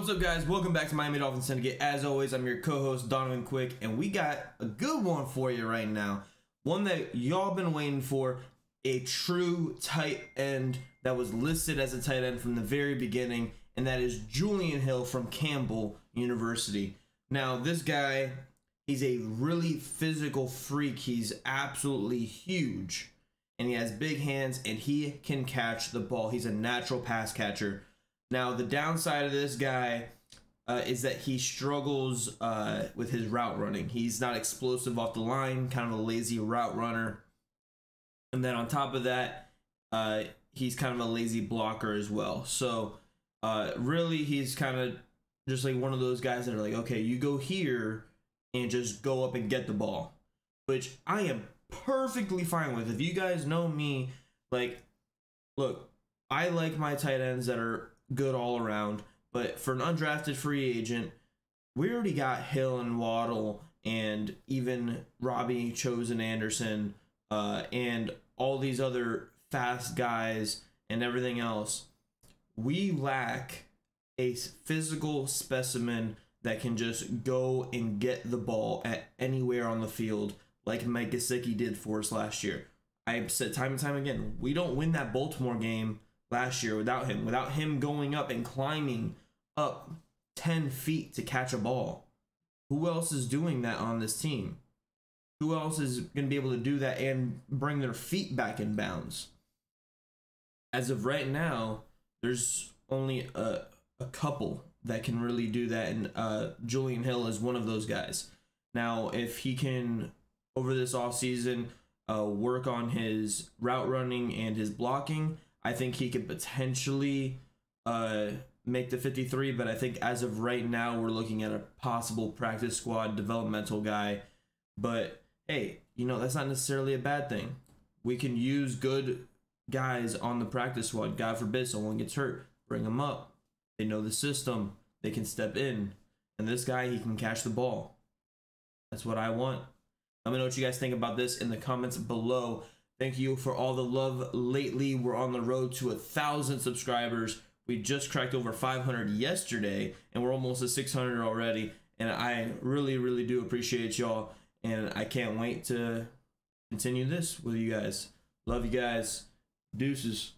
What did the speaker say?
What's up, guys? Welcome back to Miami Dolphins Syndicate. As always, I'm your co-host Donovan Quick, and we got a good one for you right now. One that y'all been waiting for, a true tight end that was listed as a tight end from the very beginning, and that is Julian Hill from Campbell University. Now, this guy, he's a really physical freak. He's absolutely huge, and he has big hands, and he can catch the ball. He's a natural pass catcher. Now, the downside of this guy uh, is that he struggles uh, with his route running. He's not explosive off the line, kind of a lazy route runner. And then on top of that, uh, he's kind of a lazy blocker as well. So, uh, really, he's kind of just like one of those guys that are like, okay, you go here and just go up and get the ball, which I am perfectly fine with. If you guys know me, like, look, I like my tight ends that are good all around. But for an undrafted free agent, we already got Hill and Waddle and even Robbie Chosen Anderson uh, and all these other fast guys and everything else. We lack a physical specimen that can just go and get the ball at anywhere on the field like Mike Gesicki did for us last year. I've said time and time again, we don't win that Baltimore game last year without him, without him going up and climbing up 10 feet to catch a ball. Who else is doing that on this team? Who else is going to be able to do that and bring their feet back in bounds? As of right now, there's only a, a couple that can really do that, and uh, Julian Hill is one of those guys. Now, if he can, over this offseason, uh, work on his route running and his blocking, I think he could potentially uh, make the 53, but I think as of right now, we're looking at a possible practice squad developmental guy. But hey, you know, that's not necessarily a bad thing. We can use good guys on the practice squad. God forbid someone gets hurt, bring them up. They know the system, they can step in. And this guy, he can catch the ball. That's what I want. Let me know what you guys think about this in the comments below. Thank you for all the love lately. We're on the road to a thousand subscribers. We just cracked over 500 yesterday, and we're almost at 600 already. And I really, really do appreciate y'all. And I can't wait to continue this with you guys. Love you guys. Deuces.